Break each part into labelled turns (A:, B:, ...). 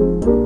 A: Thank you.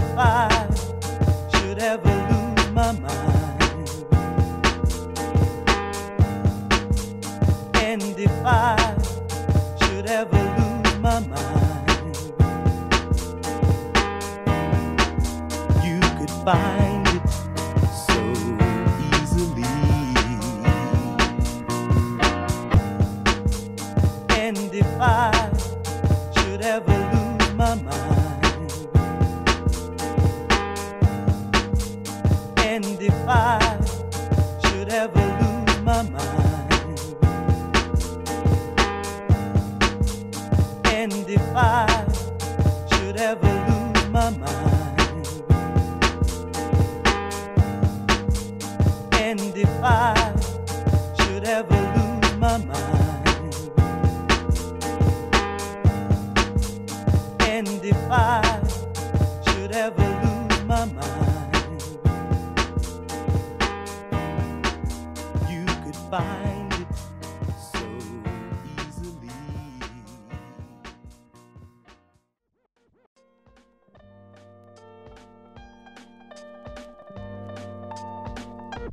B: I.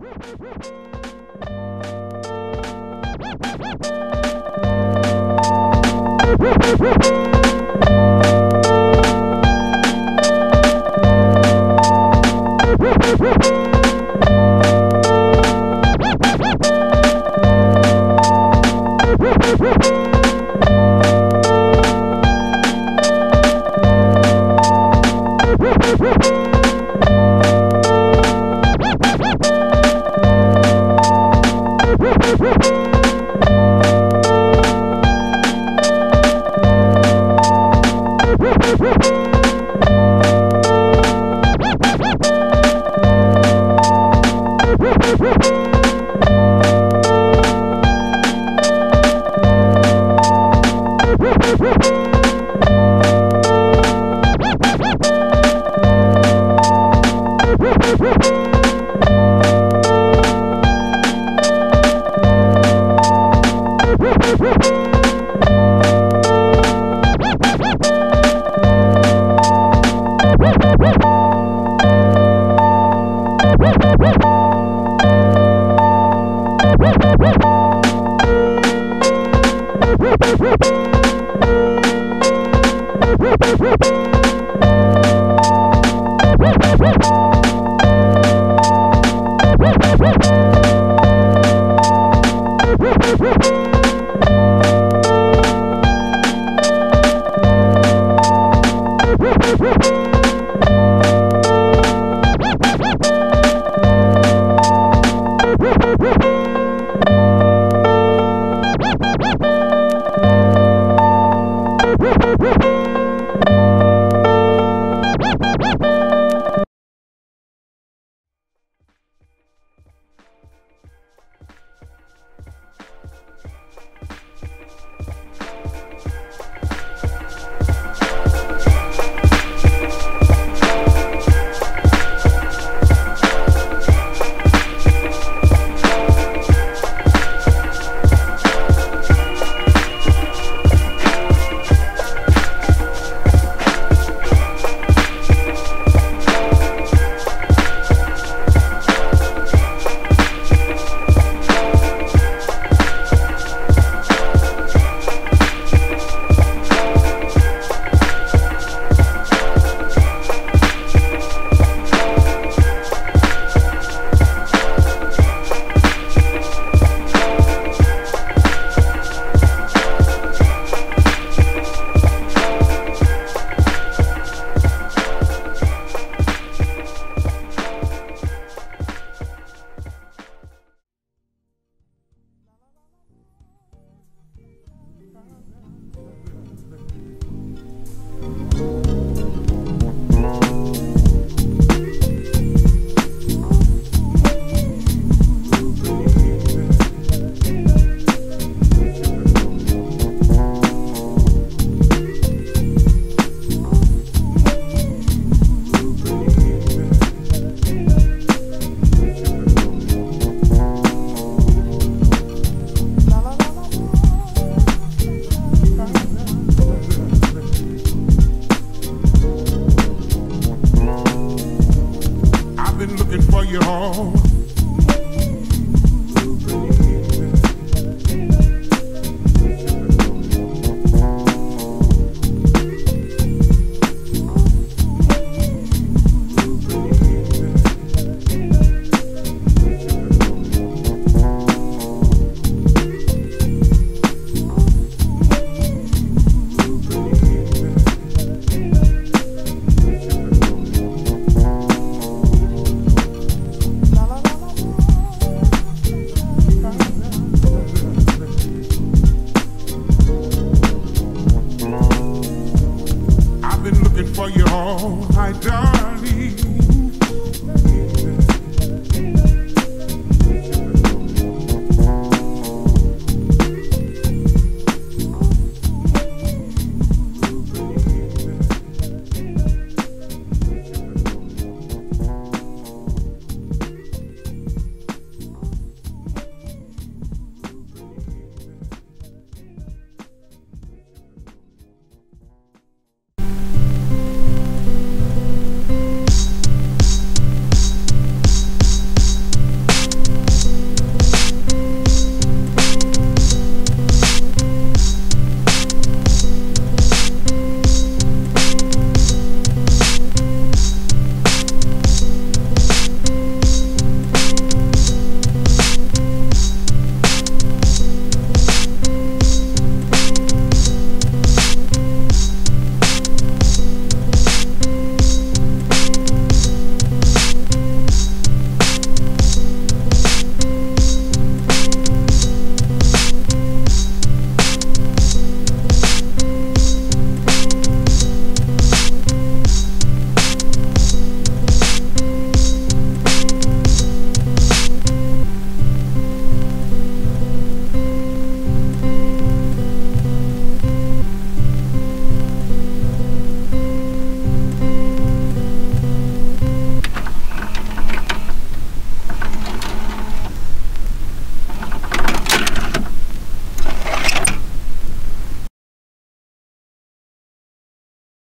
C: Woo! Woo!